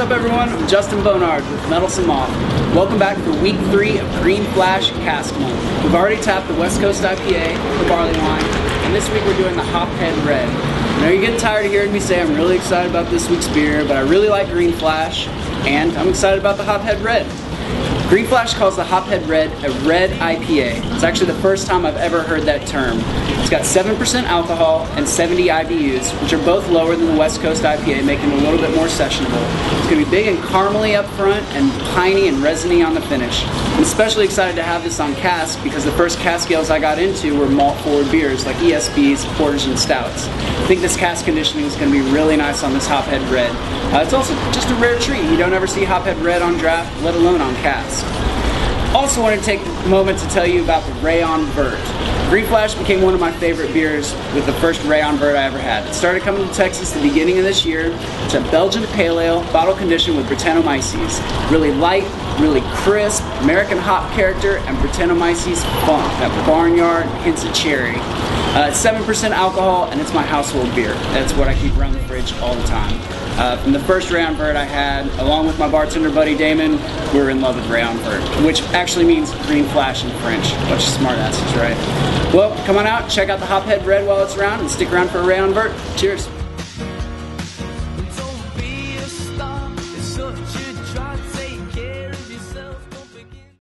up everyone? I'm Justin Bonard with Meddlesome Moth. Welcome back for week three of Green Flash Cask Month. We've already tapped the West Coast IPA, the barley wine, and this week we're doing the Hophead Red. I know you're getting tired of hearing me say I'm really excited about this week's beer, but I really like Green Flash, and I'm excited about the Hophead Red. Green Flash calls the Hophead Red a red IPA. It's actually the first time I've ever heard that term. It's got 7% alcohol and 70 IBUs, which are both lower than the West Coast IPA, making it a little bit more sessionable. It's going to be big and caramely up front and piney and resiny on the finish. I'm especially excited to have this on cask because the first cask ales I got into were malt forward beers like ESBs, porters, and stouts. I think this cask conditioning is going to be really nice on this Hophead Red. Uh, it's also just a rare treat. You don't ever see Hophead Red on draft, let alone on cask. Also want to take a moment to tell you about the Rayon Vert. Green Flash became one of my favorite beers with the first Rayon Vert I ever had. It started coming to Texas the beginning of this year. It's a Belgian pale ale, bottle conditioned with Brettanomyces. Really light, really crisp American hop character and Brettanomyces funk, that barnyard hints of cherry. Uh, 7% alcohol, and it's my household beer. That's what I keep around the fridge all the time. Uh, from the first Rayon Vert I had, along with my bartender buddy Damon, we were in love with Rayon Vert, which actually means green flash in French. Bunch of smartasses, right? Well, come on out, check out the Hophead Red while it's around, and stick around for a Rayon Vert. Cheers. such a